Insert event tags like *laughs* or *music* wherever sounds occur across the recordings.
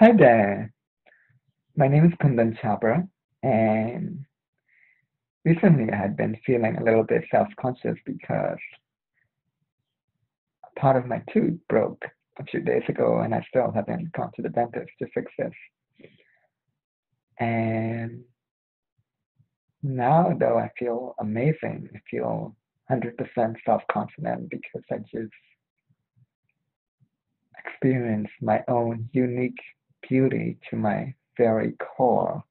Hi there. My name is Kundan Chhabra, and recently I had been feeling a little bit self-conscious because a part of my tooth broke a few days ago, and I still haven't gone to the dentist to fix this. And now, though, I feel amazing. I feel 100% self-confident because I just experienced my own unique beauty to my very core,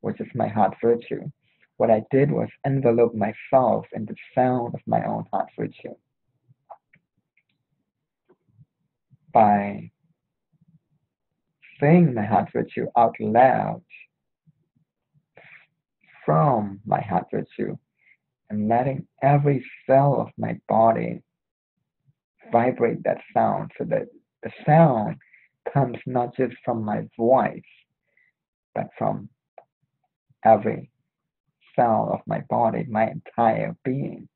which is my heart virtue. What I did was envelope myself in the sound of my own heart virtue by saying my heart virtue out loud from my heart virtue and letting every cell of my body vibrate that sound so that the sound comes not just from my voice, but from every cell of my body, my entire being.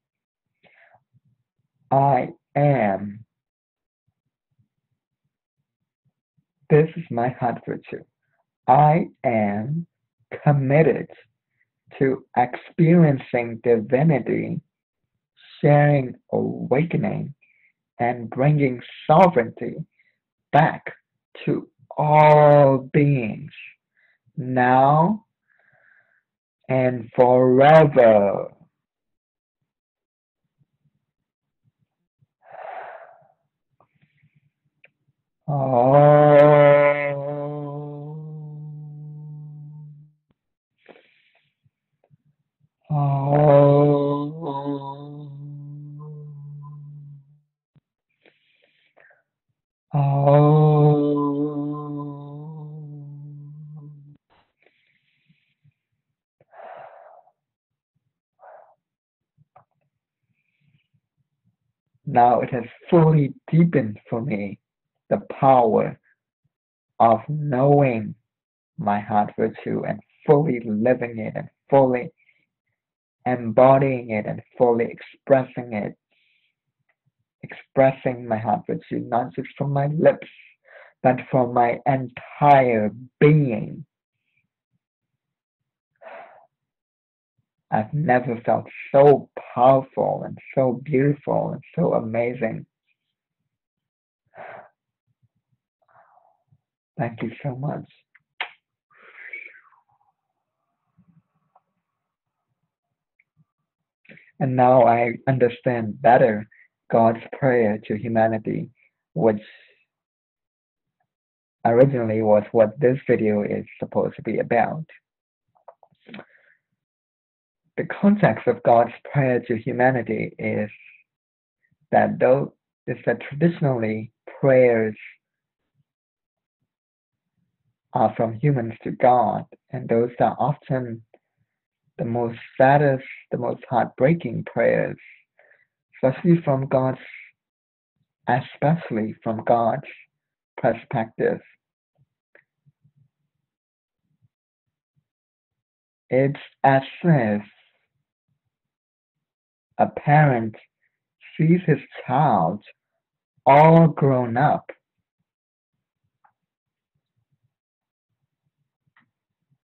I am. This is my heart virtue. I am committed to experiencing divinity, sharing awakening, and bringing sovereignty back to all beings now and forever. Oh. Oh. Oh. Now it has fully deepened for me the power of knowing my heart virtue and fully living it and fully embodying it and fully expressing it. Expressing my heart virtue not just from my lips, but from my entire being. I've never felt so powerful and so beautiful and so amazing. Thank you so much. And now I understand better God's prayer to humanity, which originally was what this video is supposed to be about. The context of God's prayer to humanity is that though is that traditionally prayers are from humans to God, and those are often the most saddest, the most heartbreaking prayers, especially from God's, especially from God's perspective. It's as if a parent sees his child all grown up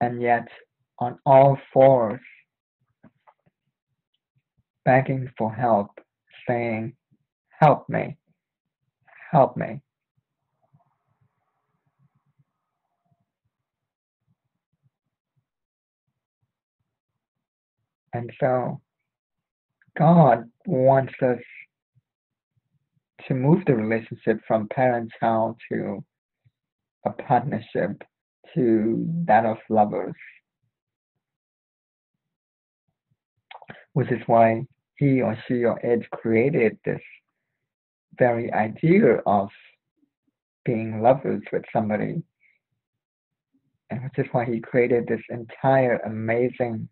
and yet on all fours, begging for help, saying, Help me, help me. And so God wants us to move the relationship from parent child to a partnership to that of lovers, which is why he or she or it created this very idea of being lovers with somebody, and which is why he created this entire amazing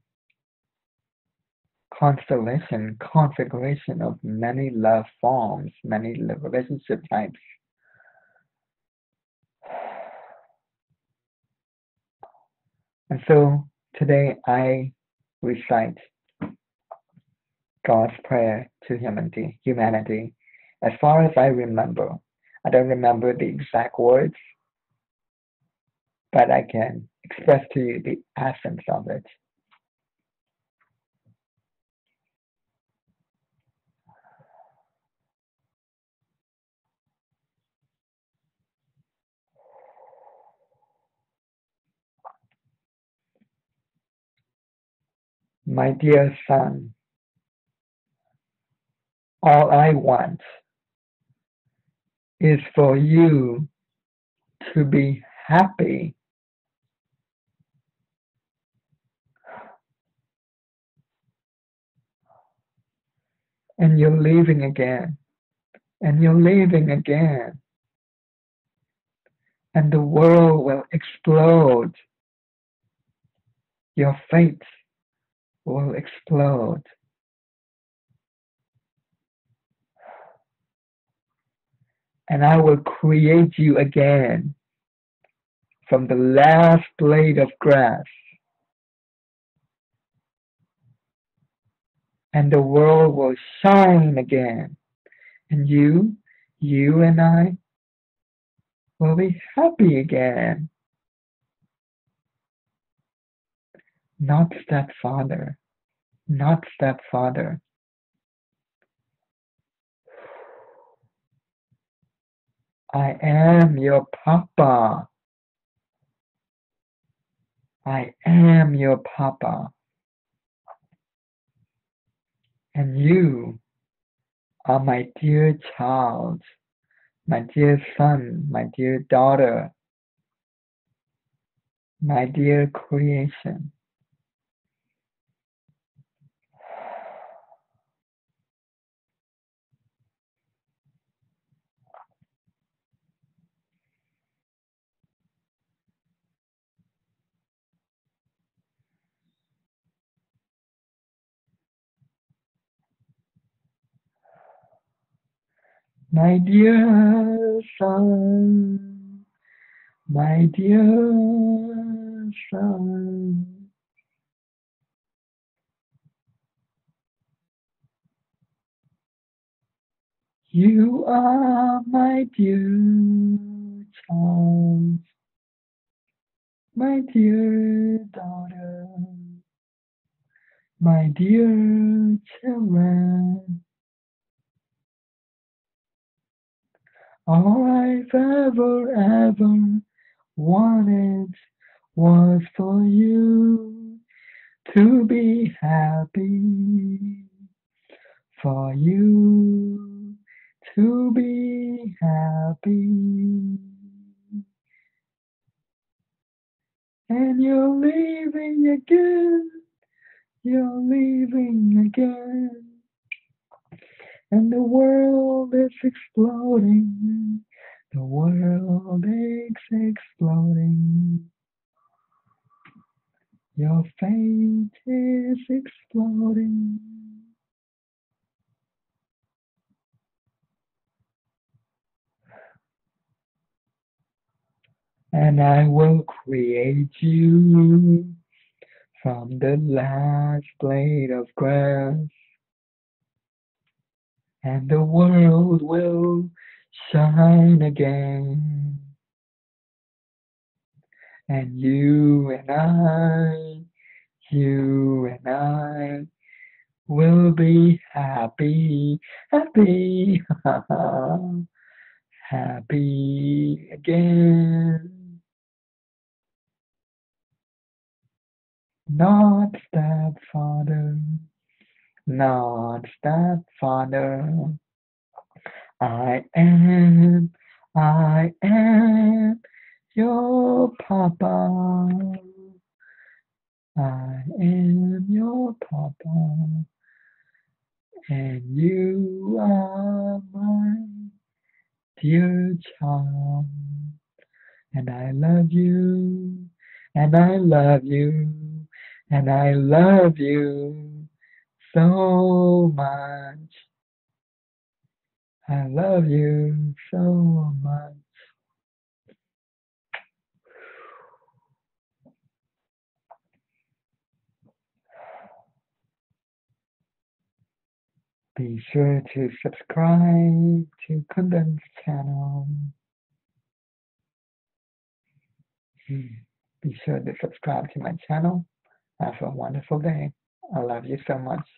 constellation, configuration of many love forms, many relationship types. And so today I recite God's prayer to humanity, humanity. As far as I remember, I don't remember the exact words, but I can express to you the essence of it. My dear son, all I want is for you to be happy. And you're leaving again, and you're leaving again, and the world will explode. Your fate will explode. And I will create you again from the last blade of grass. And the world will shine again. And you, you and I will be happy again. Not stepfather, not stepfather. I am your papa. I am your papa. And you are my dear child, my dear son, my dear daughter, my dear creation. My dear son, my dear son. You are my dear child, my dear daughter, my dear children. All I've ever, ever wanted was for you to be happy, for you to be happy. And you're leaving again, you're leaving again. And the world is exploding, the world is exploding. Your fate is exploding. And I will create you from the last blade of grass. And the world will shine again. And you and I, you and I will be happy, happy, *laughs* happy again. Not stepfather, not stepfather. I am, I am your papa. I am your papa. And you are my dear child. And I love you, and I love you, and I love you so much. I love you so much. Be sure to subscribe to Kundan's channel. Hmm. Be sure to subscribe to my channel. Have a wonderful day. I love you so much.